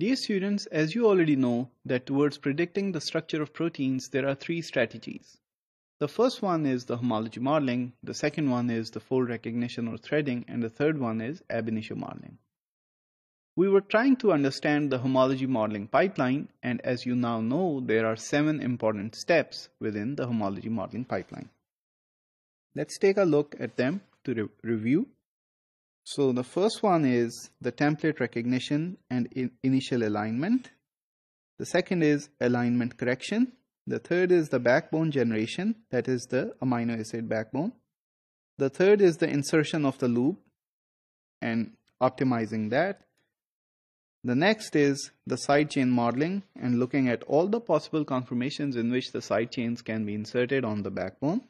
Dear students, as you already know that towards predicting the structure of proteins, there are three strategies. The first one is the homology modeling, the second one is the fold recognition or threading, and the third one is ab initio modeling. We were trying to understand the homology modeling pipeline, and as you now know, there are seven important steps within the homology modeling pipeline. Let's take a look at them to re review. So the first one is the template recognition and in initial alignment. The second is alignment correction. The third is the backbone generation, that is the amino acid backbone. The third is the insertion of the loop and optimizing that. The next is the side chain modeling and looking at all the possible conformations in which the side chains can be inserted on the backbone.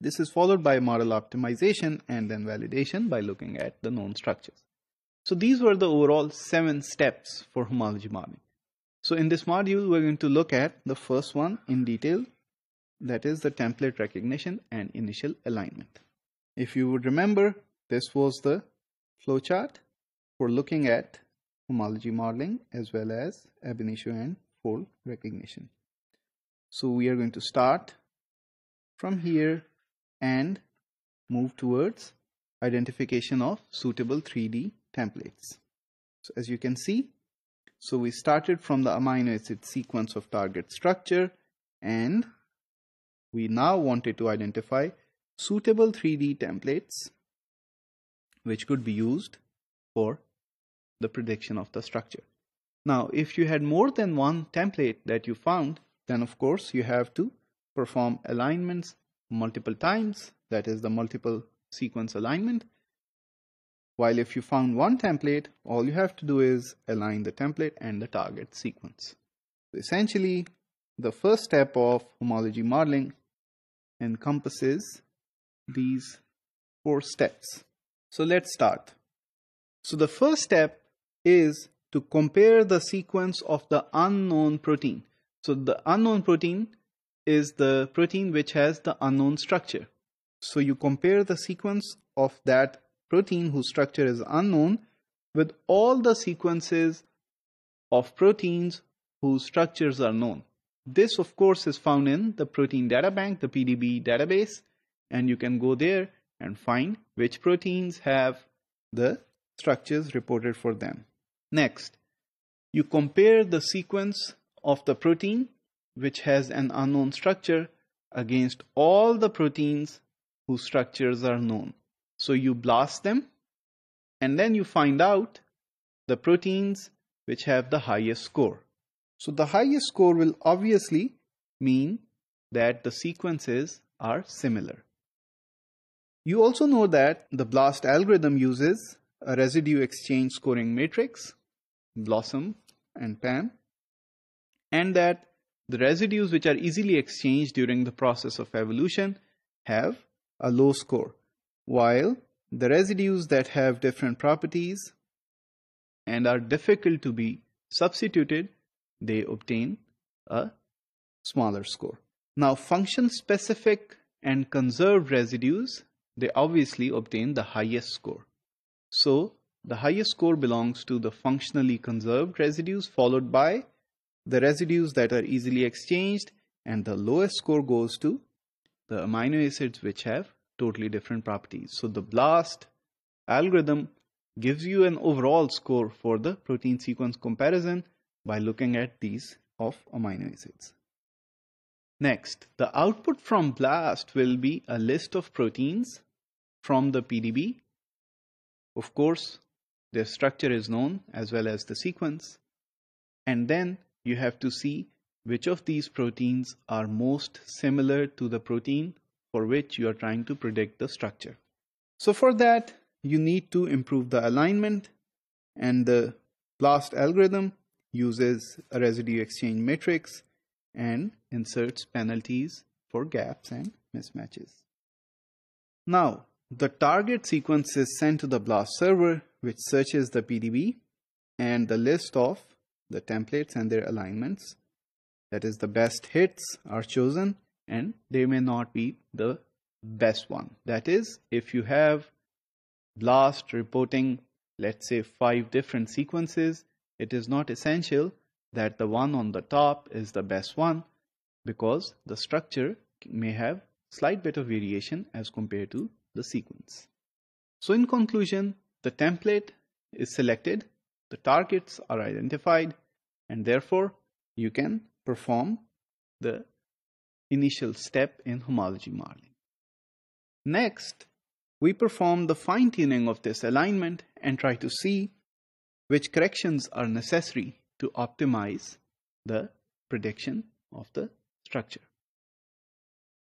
This is followed by model optimization and then validation by looking at the known structures. So these were the overall seven steps for homology modeling. So in this module, we're going to look at the first one in detail, that is the template recognition and initial alignment. If you would remember, this was the flowchart for looking at homology modeling as well as ab initio and fold recognition. So we are going to start from here and move towards identification of suitable 3D templates. So as you can see, so we started from the amino acid sequence of target structure and we now wanted to identify suitable 3D templates which could be used for the prediction of the structure. Now, if you had more than one template that you found, then of course you have to perform alignments multiple times, that is the multiple sequence alignment. While if you found one template, all you have to do is align the template and the target sequence. Essentially, the first step of homology modeling encompasses these four steps. So let's start. So the first step is to compare the sequence of the unknown protein. So the unknown protein is the protein which has the unknown structure. So you compare the sequence of that protein whose structure is unknown with all the sequences of proteins whose structures are known. This of course is found in the protein data bank, the PDB database, and you can go there and find which proteins have the structures reported for them. Next, you compare the sequence of the protein which has an unknown structure against all the proteins whose structures are known. So you blast them and then you find out the proteins which have the highest score. So the highest score will obviously mean that the sequences are similar. You also know that the BLAST algorithm uses a residue exchange scoring matrix, BLOSUM and PAM, and that the residues which are easily exchanged during the process of evolution have a low score, while the residues that have different properties and are difficult to be substituted, they obtain a smaller score. Now function specific and conserved residues, they obviously obtain the highest score. So the highest score belongs to the functionally conserved residues followed by the residues that are easily exchanged and the lowest score goes to the amino acids which have totally different properties. So the BLAST algorithm gives you an overall score for the protein sequence comparison by looking at these of amino acids. Next, the output from BLAST will be a list of proteins from the PDB. Of course, their structure is known as well as the sequence. And then you have to see which of these proteins are most similar to the protein for which you are trying to predict the structure. So for that, you need to improve the alignment and the BLAST algorithm uses a residue exchange matrix and inserts penalties for gaps and mismatches. Now, the target sequence is sent to the BLAST server which searches the PDB and the list of the templates and their alignments. That is the best hits are chosen and they may not be the best one. That is, if you have BLAST reporting, let's say five different sequences, it is not essential that the one on the top is the best one because the structure may have slight bit of variation as compared to the sequence. So in conclusion, the template is selected, the targets are identified, and therefore you can perform the initial step in homology modeling. Next, we perform the fine-tuning of this alignment and try to see which corrections are necessary to optimize the prediction of the structure.